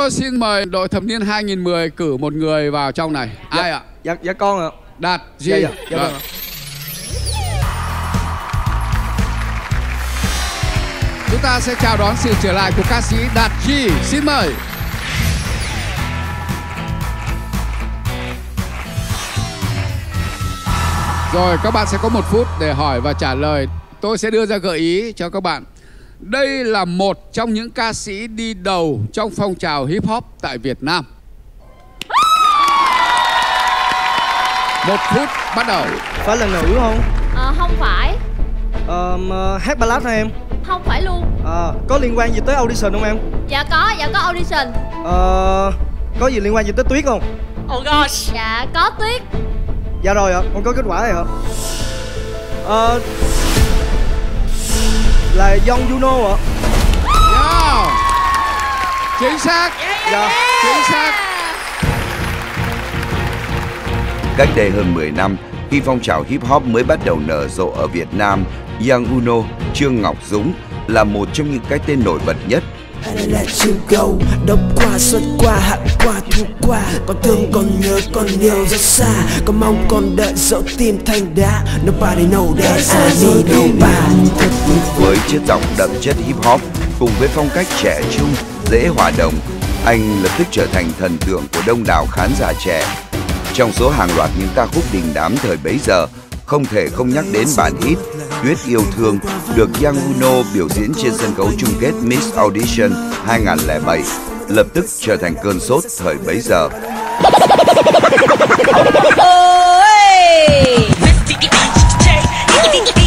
tôi xin mời đội thập niên 2010 cử một người vào trong này. Ai ạ? Dạ, dạ con ạ. Đạt, Duy. Dạ, dạ, dạ Vâng. vâng. Chúng ta sẽ chào đón sự trở lại của ca sĩ Đạt Chi. Xin mời. Rồi các bạn sẽ có một phút để hỏi và trả lời. Tôi sẽ đưa ra gợi ý cho các bạn. Đây là một trong những ca sĩ đi đầu trong phong trào hip hop tại Việt Nam. Một phút bắt đầu. Phải là nữ không? Ờ, không phải Ờ, mà hát ballad hả em? Không phải luôn Ờ, có liên quan gì tới audition không em? Dạ có, dạ có audition Ờ, có gì liên quan gì tới Tuyết không? Oh gosh Dạ có tuyết Dạ rồi ạ, con có kết quả rồi ạ. Ờ, là Young Juno ạ. Yeah. Chính xác. Dạ. Chính xác. Cách đây hơn 10 năm, khi phong trào hip hop mới bắt đầu nở rộ ở Việt Nam, Young Uno, Trương Ngọc Dũng là một trong những cái tên nổi bật nhất. Hãy let you go. Đọc qua, xuất qua, hạn qua, thu qua Còn thương, còn nhớ, còn nhiều rất xa. Còn mong, còn đợi, dẫu tim thành đá. Nobody know that I need nobody. Với chất giọng đậm chất hip hop cùng với phong cách trẻ trung, dễ hòa đồng, anh lập tức trở thành thần tượng của đông đảo khán giả trẻ. Trong số hàng loạt những ca khúc đình đám thời bấy giờ, không thể không nhắc đến bản hit Tuyết yêu thương được Young Uno biểu diễn trên sân khấu chung kết Miss Audition 2007, lập tức trở thành cơn sốt thời bấy giờ. Round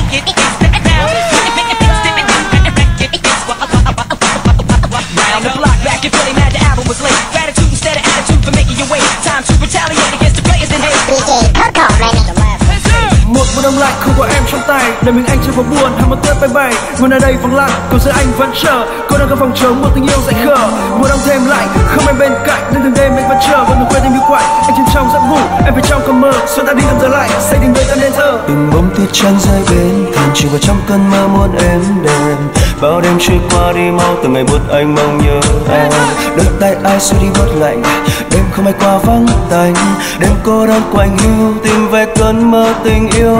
đông lạnh, không có em trong tay. Để mình anh chưa có buồn hay một tuyết bay bay. Ngồi nơi đây vắng lặng còn giữa anh vẫn chờ. Cô đang có phòng trống, một tình yêu dại khờ. Mùa đông thêm lạnh, không em bên cạnh. Nên từng đêm anh vẫn chờ, vẫn đừng quên em như quạnh. Anh trên trong giấc ngủ, em phải trong cơn mơ. Xuân ta đi tầm giờ lại, xây tình người ta nên thơ. Từng bông tuyết trắng rơi bên thềm chỉ vào trong cơn mơ muốn em đêm Bao đêm trôi qua đi mau từng ngày buốt anh mong nhớ em. Đôi tay ai xua đi bớt lạnh Đêm không ai qua vắng tanh. Đêm cô đơn quanh hiu tìm về cơn mơ tình yêu.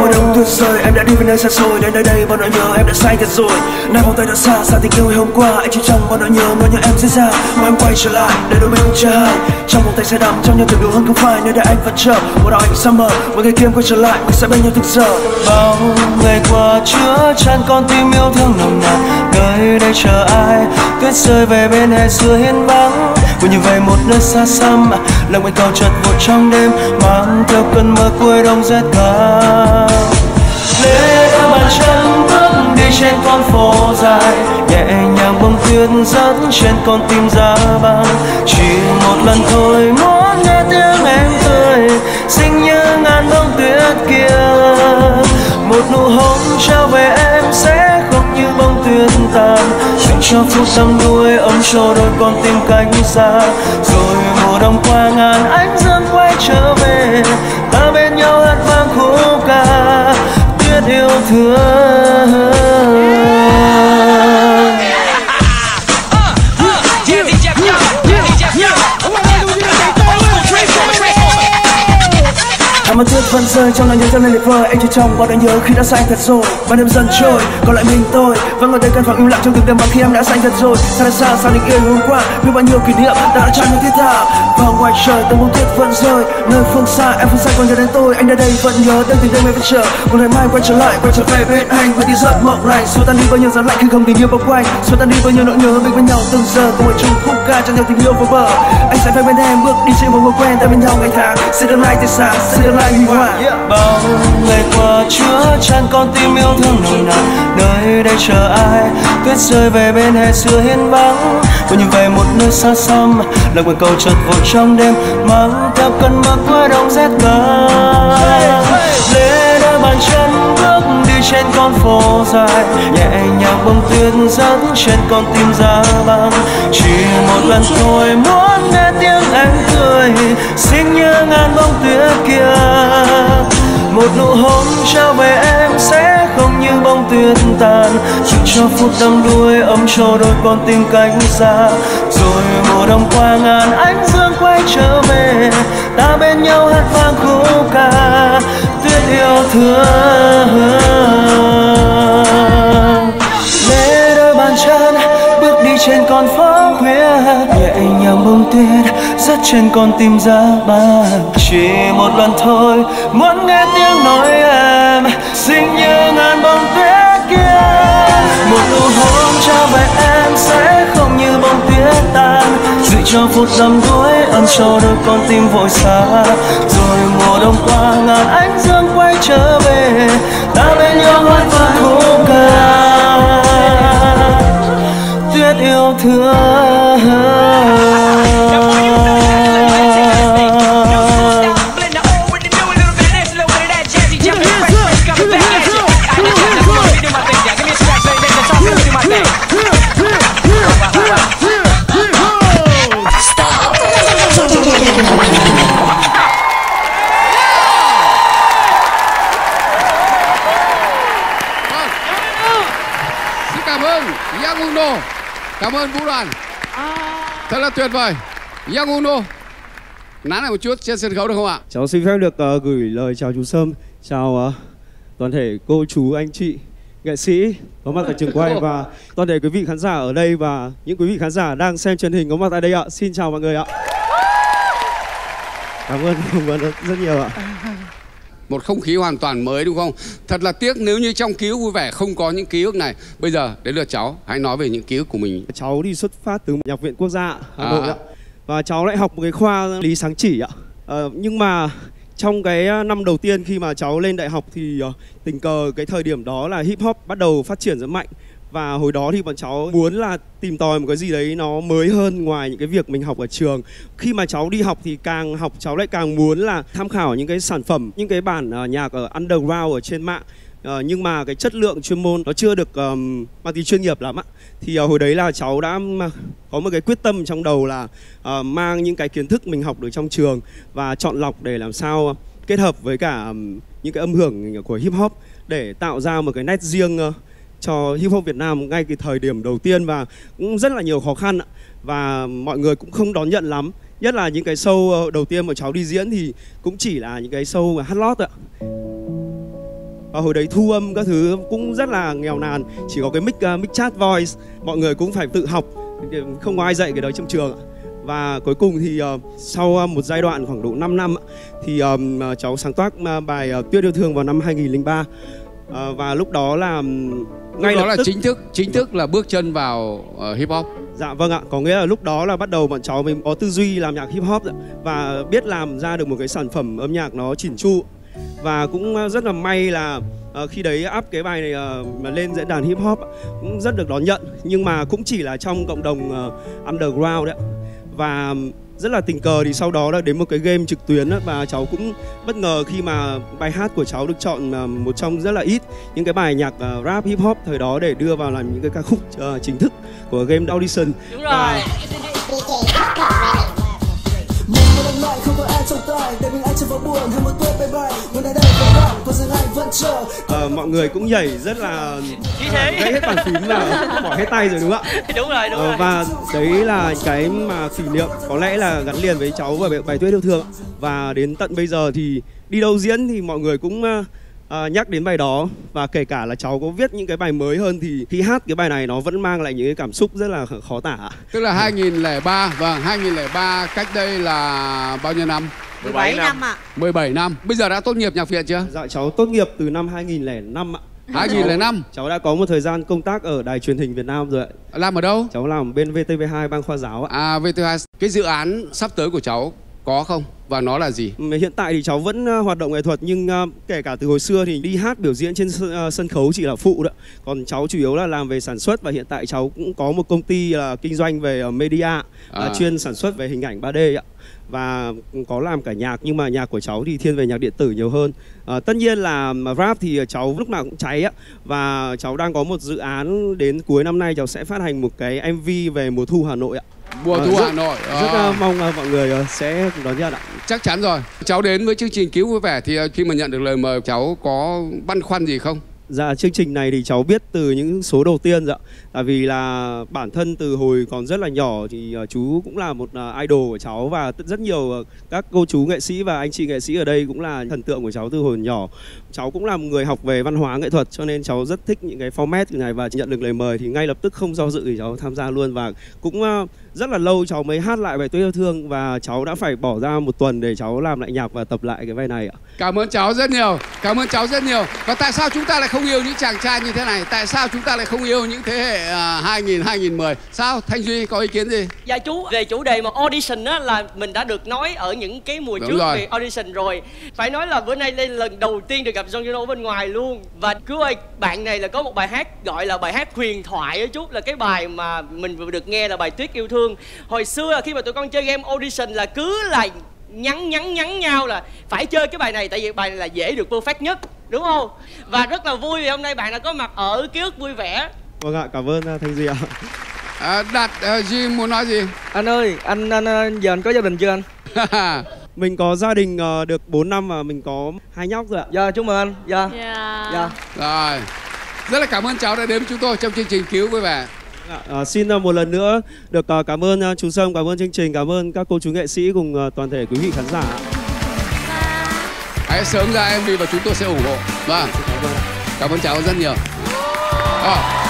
Mùa đông tuyết rơi em đã đi về nơi xa xôi. Đến nơi đây bao nỗi nhớ em đã sai thật rồi. Nay vòng tay đã xa xa tình yêu hôm qua. Anh chỉ trong bao nỗi nhớ nỗi nhớ em sẽ ra mà em quay trở lại để đôi bên chờ hai trong vòng tay sẽ đắm trong nhau từng điều hơn không phải. Nơi đây anh vẫn chờ một đạo anh summer một ngày kia em quay trở lại mình sẽ bên nhau từng giờ. Bao ngày qua chứa chan con tim yêu thương nồng nàn Nơi đây chờ ai? Tuyết rơi về bên hè xưa hiên vắng. Vừa như về một nơi xa xăm Lòng anh cầu chợt vụt trong đêm. Mang theo cơn mơ cuối đông rét cao Lê đôi bàn chân bước đi trên con phố dài. Nhẹ nhàng bông tuyết dẫn trên con tim giá băng Chỉ một lần thôi, muốn nghe tiếng em cười. Xinh như ngàn bông tuyết kia. Một nụ hôn trao về em sẽ gian. Dành cho phút đắm đuôi ấm cho đôi con tim cách xa. Rồi mùa đông qua ngàn ánh dương quay trở về. Ta bên nhau hát vang khúc ca. Tuyết yêu thương. Mà tuyết vẫn rơi trong lòng nhớ cho lên liệt vời. Anh chỉ trong quá nỗi nhớ khi đã xa anh thật rồi. Ban đêm dần trôi, còn lại mình tôi Vẫn ngồi đây căn phòng im lặng trong từng đêm mà khi em đã xa anh thật rồi. Xa xa xa, sao định yêu hôm qua Biết bao nhiêu kỷ niệm đã đã tràn những thiết tha Và ngoài trời từng bông tuyết vẫn rơi Nơi phương xa, em phương xa còn nhớ đến tôi. Anh đã đây vẫn nhớ đêm tình đêm em vẫn chờ. Một ngày mai quay trở lại, quay trở về bên anh. Với đi giấc mộng lành, xua tan đi bao nhiêu giá lạnh khi không tình yêu bao quanh. Xua tan đi bao nhiêu nỗi nhớ mình bên nhau từng giờ Cùng ở chung khúc ca cho nhau tình yêu vô bờ. Anh sẽ về bên em bước đi trên một ngôi quen ta bên nhau ngày tháng. Sẽ tương lai tươi sáng, sẽ tương lai huy hoàng Bao ngày qua chứa chan con tim yêu thương nồng nàn. Nơi đây chờ ai? Tuyết rơi về bên hè xưa hiên vắng. Cô như về một nơi xa xăm. Là quên cầu chợt vội trong đêm. Mang theo cơn mưa cuối đông rét cao phố dài, Nhẹ nhàng bông tuyết dẫn trên con tim giá băng Chỉ một lần thôi, muốn nghe tiếng anh cười Xinh như ngàn bông tuyết kia. Một nụ hôn trao về em sẽ không như bông tuyết tàn. Chỉ cho phút đắm đuôi ấm cho đôi con tim cánh xa. Rồi mùa đông qua ngàn ánh dương quay trở về, ta bên nhau hát vang khúc ca tuyết yêu thương. Để đôi bàn chân bước đi trên con phố khuya. Nhẹ nhàng bông tuyết rớt trên con tim ra băng chỉ một lần thôi, muốn nghe tiếng nói cho phút đắm đuối ân cho đôi con tim vội xa. Rồi mùa đông qua, ngàn ánh dương quay trở về. Ta bên nhau hát và khúc ca. Tuyết yêu thương. Yang Uno Cảm ơn Vũ Đoàn Thật là tuyệt vời Yang Uno Nán lại một chút trên sân khấu được không ạ? Cháu xin phép được ờ, gửi lời chào chú Sâm, chào ờ, toàn thể cô chú anh chị nghệ sĩ có mặt tại trường quay và toàn thể quý vị khán giả ở đây và những quý vị khán giả đang xem truyền hình có mặt tại đây ạ. Xin chào mọi người ạ. Cảm ơn cảm ơn rất nhiều ạ. Một không khí hoàn toàn mới đúng không? Thật là tiếc nếu như trong ký ức vui vẻ không có những ký ức này Bây giờ đến lượt cháu Hãy nói về những ký ức của mình Cháu đi xuất phát từ nhạc viện quốc gia Hà Nội À. ạ. Và cháu lại học một cái khoa lý sáng chỉ ạ. Ờ, nhưng mà trong cái ờ, năm đầu tiên khi mà cháu lên đại học thì ờ, tình cờ cái thời điểm đó là hip hop bắt đầu phát triển rất mạnh và hồi đó thì bọn cháu muốn là tìm tòi một cái gì đấy nó mới hơn ngoài những cái việc mình học ở trường. Khi mà cháu đi học thì càng học cháu lại càng muốn là tham khảo những cái sản phẩm những cái bản ờ, nhạc ở underground ở trên mạng. Uh, nhưng mà cái chất lượng chuyên môn nó chưa được um, mang tính chuyên nghiệp lắm ạ thì uh, hồi đấy là cháu đã có một cái quyết tâm trong đầu là uh, mang những cái kiến thức mình học được trong trường và chọn lọc để làm sao kết hợp với cả um, những cái âm hưởng của hip hop để tạo ra một cái nét riêng uh, cho hip hop Việt Nam ngay cái thời điểm đầu tiên và cũng rất là nhiều khó khăn và mọi người cũng không đón nhận lắm. Nhất là những cái show ờ, đầu tiên mà cháu đi diễn thì cũng chỉ là những cái show mà hát lót ạ. Và hồi đấy thu âm các thứ cũng rất là nghèo nàn. Chỉ có cái mic uh, mic chat voice mọi người cũng phải tự học. Không có ai dạy cái đấy trong trường ạ. và cuối cùng thì ờ, sau một giai đoạn khoảng độ 5 năm thì cháu sáng tác bài Tuyết yêu thương vào năm 2003 Ờ, và lúc đó là ngay Lúc đó là tức. chính thức chính thức là bước chân vào ờ, hip hop. Dạ vâng ạ, có nghĩa là lúc đó là bắt đầu bọn cháu mình có tư duy làm nhạc hip hop và biết làm ra được một cái sản phẩm âm nhạc nó chỉn chu. Và cũng ờ, rất là may là ờ, khi đấy up cái bài này mà lên diễn đàn hip hop cũng rất được đón nhận. Nhưng mà cũng chỉ là trong cộng đồng ờ, underground đấy và rất là tình cờ. Thì sau đó là đến một cái game trực tuyến và cháu cũng bất ngờ khi mà bài hát của cháu được chọn ờ, một trong rất là ít những cái bài nhạc ờ, rap hip hop thời đó để đưa vào làm những cái ca khúc ờ, chính thức của game audition. Đúng Và- Một đông lạnh không có ai trong tay. Để mình anh chưa vào buồn hay một tuyết bay bay Người này đây và riêng anh vẫn chờ Ờ, mọi người cũng nhảy rất là Chí thế. gãy hết bàn phím và bỏ hết tay rồi đúng không ạ? Đúng rồi, đúng Ờ, rồi. và đấy là cái mà kỷ niệm có lẽ là gắn liền với cháu và bài, bài tuyết yêu thương và đến tận bây giờ thì đi đâu diễn thì mọi người cũng ờ, nhắc đến bài đó và kể cả là cháu có viết những cái bài mới hơn thì khi hát cái bài này nó vẫn mang lại những cái cảm xúc rất là khó tả. Tức là 2003 Vâng 2003 cách đây là bao nhiêu năm? 17 năm ạ. 17 năm. Bây giờ đã tốt nghiệp nhạc viện chưa? Dạ cháu tốt nghiệp từ năm 2005 ạ. 2005 cháu đã có một thời gian công tác ở đài truyền hình Việt Nam rồi ạ. Làm ở đâu? Cháu làm bên VTV2 ban khoa giáo ạ. À VT2 Cái dự án sắp tới của cháu có không Và nó là gì Hiện tại thì cháu vẫn ờ, hoạt động nghệ thuật nhưng ờ, kể cả từ hồi xưa thì đi hát biểu diễn trên sân, ờ, sân khấu chỉ là phụ đó. Còn cháu chủ yếu là làm về sản xuất và hiện tại cháu cũng có một công ty là kinh doanh về media À. chuyên sản xuất về hình ảnh 3D ạ. Và có làm cả nhạc nhưng mà nhạc của cháu thì thiên về nhạc điện tử nhiều hơn. Ờ, tất nhiên là rap thì cháu lúc nào cũng cháy á và cháu đang có một dự án đến cuối năm nay cháu sẽ phát hành một cái MV về mùa thu Hà Nội ạ. Mùa thu rất- Hà Nội Rất À. ờ, mong ờ, mọi người ờ, sẽ đón nhận ạ. Chắc chắn rồi Cháu đến với chương trình Cứu Vui Vẻ Thì khi mà nhận được lời mời Cháu có băn khoăn gì không Dạ chương trình này thì cháu biết từ những số đầu tiên dạ. Tại vì là bản thân từ hồi còn rất là nhỏ thì chú cũng là một idol của cháu và rất nhiều các cô chú nghệ sĩ và anh chị nghệ sĩ ở đây cũng là thần tượng của cháu từ hồi nhỏ. Cháu cũng là một người học về văn hóa nghệ thuật cho nên cháu rất thích những cái format như này và nhận được lời mời thì ngay lập tức không do dự thì cháu tham gia luôn và cũng rất là lâu cháu mới hát lại bài Tuyết yêu thương và cháu đã phải bỏ ra một tuần để cháu làm lại nhạc và tập lại cái bài này ạ. Cảm ơn cháu rất nhiều, cảm ơn cháu rất nhiều. Và tại sao chúng ta lại không yêu những chàng trai như thế này? Tại sao chúng ta lại không yêu những thế hệ uh, 2000 2010? Sao? Thanh Duy có ý kiến gì? Dạ chú về chủ đề mà audition á là mình đã được nói ở những cái mùa Đúng trước rồi. về audition rồi. Phải nói là bữa nay đây lần đầu tiên được gặp Jong Juno ở bên ngoài luôn. Và cứu ơi, bạn này là có một bài hát gọi là bài hát huyền thoại á chú là cái bài mà mình vừa được nghe là bài Tuyết yêu thương. Hồi xưa là khi mà tụi con chơi game audition là cứ là nhắn nhắn nhắn nhau là phải chơi cái bài này tại vì bài này là dễ được perfect nhất đúng không và rất là vui vì hôm nay bạn đã có mặt ở ký ức vui vẻ Vâng ạ, cảm ơn uh, Thanh Duy ạ. À, Đạt, uh, Duy muốn nói gì? Anh ơi, anh, anh anh giờ anh có gia đình chưa anh? Mình có gia đình ờ, được 4 năm và mình có hai nhóc rồi ạ. Dạ, chúc mừng anh. Dạ. Dạ. Dạ. Rồi. Rất là cảm ơn cháu đã đến với chúng tôi trong chương trình Cứu Vui Vẻ. Ờ, xin ờ, một lần nữa được ờ, cảm ơn chú Sâm, cảm ơn chương trình, cảm ơn các cô chú nghệ sĩ cùng toàn thể quý vị khán giả. Hãy sớm ra MV và chúng tôi sẽ ủng hộ. Vâng. Cảm ơn cháu rất nhiều. Ờ,